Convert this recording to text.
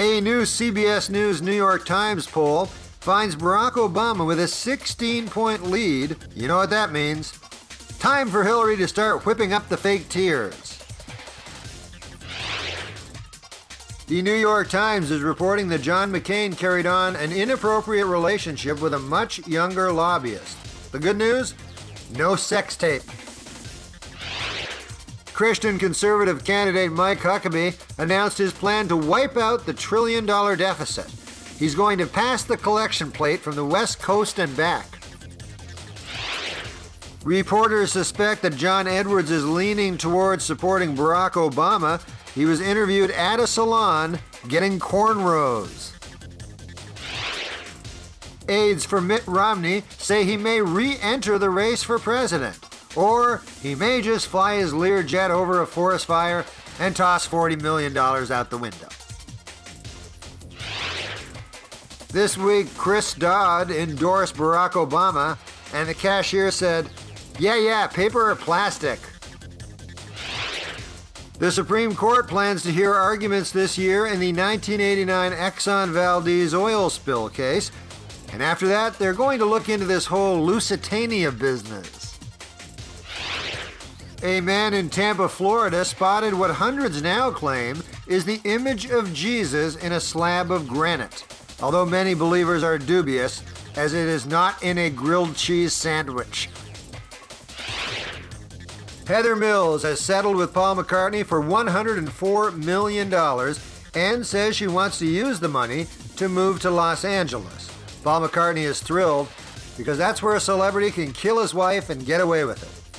A new CBS News New York Times poll finds Barack Obama with a 16 point lead. You know what that means. Time for Hillary to start whipping up the fake tears. The New York Times is reporting that John McCain carried on an inappropriate relationship with a much younger lobbyist. The good news? No sex tape. Christian conservative candidate Mike Huckabee announced his plan to wipe out the trillion dollar deficit. He's going to pass the collection plate from the West Coast and back. Reporters suspect that John Edwards is leaning towards supporting Barack Obama he was interviewed at a salon getting cornrows. Aides for Mitt Romney say he may re enter the race for president, or he may just fly his Learjet over a forest fire and toss $40 million out the window. This week, Chris Dodd endorsed Barack Obama, and the cashier said, Yeah, yeah, paper or plastic. The Supreme Court plans to hear arguments this year in the 1989 Exxon Valdez oil spill case. And after that, they're going to look into this whole Lusitania business. A man in Tampa, Florida spotted what hundreds now claim is the image of Jesus in a slab of granite, although many believers are dubious, as it is not in a grilled cheese sandwich. Heather Mills has settled with Paul McCartney for $104 million and says she wants to use the money to move to Los Angeles. Paul McCartney is thrilled because that's where a celebrity can kill his wife and get away with it.